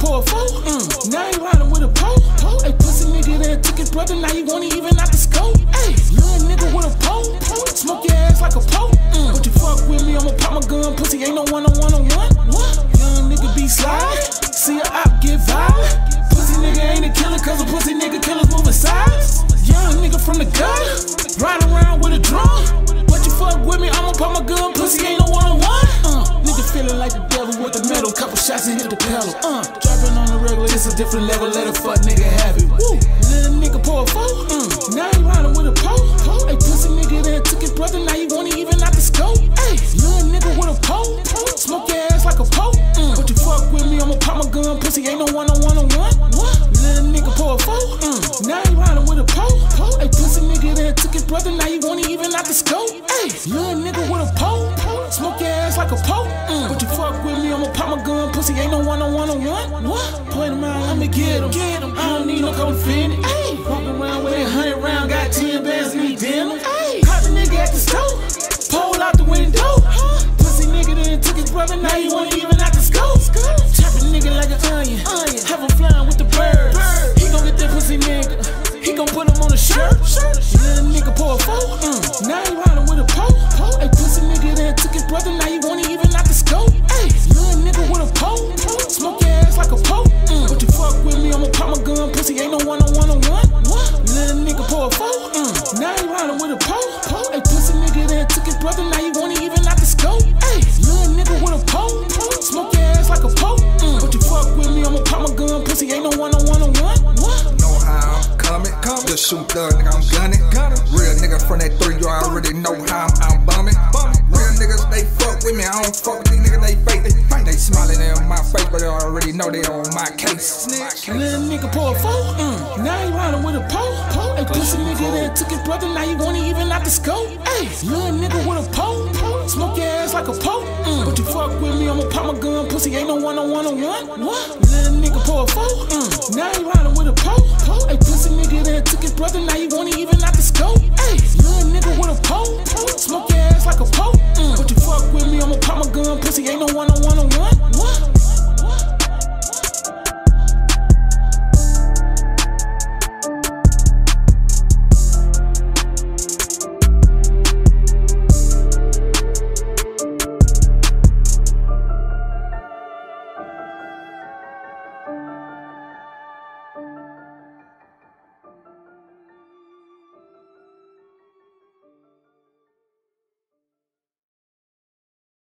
pour a four. Mm. Now he riding with a pole. Hey, pussy nigga that took his brother, now he won't even out the scope. Hey, little nigga with a pole. Smoke your ass like a pole. Mm. But you fuck with me, I'ma pop my gun. Pussy ain't no one on one on one. What? Young nigga be slide. See a op get violent. Pussy nigga ain't a killer, cause a pussy nigga killers moving sides. Young nigga from the gutter. Ride around with a drum. But you fuck with me, I'ma pop my gun. Pussy ain't no one on one. Nigga feeling like devil with the metal. Couple shots and hit the pedal. Uh, dropping on the regular, it's a different level. Let a fuck nigga have it. Woo. Little nigga pour a four. Mm. Now he riding with a pole. Hey, pussy nigga that took his brother, now he won't even out the scope. Hey, little nigga with a pole. Smoke your ass like a pole. Mm. But you fuck with me, I'ma pop my gun. Pussy ain't no one on one on one. What? Little nigga pour a four. Mm. Now he riding with a pole. Hey, pussy nigga that took his brother, now Smoke like a pole. Mm. But you fuck with me, I'ma pop my gun. Pussy ain't no one on one on one. What? Point him out, I'ma get him. Get him. I don't need no cold pole. Mm. But you fuck with me, I'ma pop my gun. Pussy ain't no one on one on one. What? Little nigga pour a four. Mm. Now he riding with a pole. Hey, pussy nigga then took his brother, now he won't even out the scope. Hey, little nigga with a pole. Smoke your ass like a pole. Mm. But you fuck with me, I'ma pop my gun. Pussy ain't no one on one on one. What? know how I'm coming. Come Just shoot the nigga, I'm gunning. Real nigga from that three, you already know how I'm, but they already know they on my case. Little nigga pull a four. Mm. Now he running with a pole. pole. Pussy nigga that took his brother, now you want to even out the scope. Hey, little nigga with a pole. pole. Smoke your ass like a pole. Mm. But you fuck with me, I'ma pop my gun. Pussy ain't no one on one on one. What? Little nigga pull a four. Mm. Now he running with a pole. pole. Pussy nigga that took his brother, now you want to even out the scope. Hey, little nigga with a pole. pole. Smoke your ass like a pole. Mm. But you fuck with me, I'ma pop my gun. Pussy ain't no one on one on one.